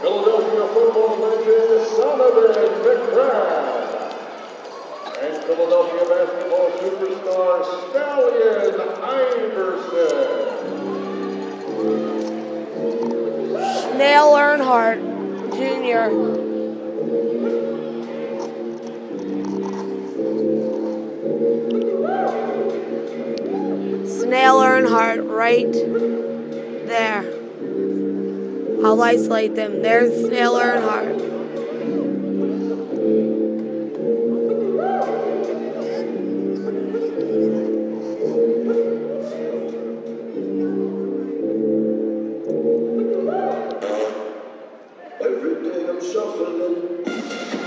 Philadelphia football legend Donovan McBride. And Philadelphia basketball superstar Stallion Iverson. Snail Earnhardt Jr. Snail Earnhardt right there. I'll isolate them. There's Dale Earnhardt. Every day I'm shuffling.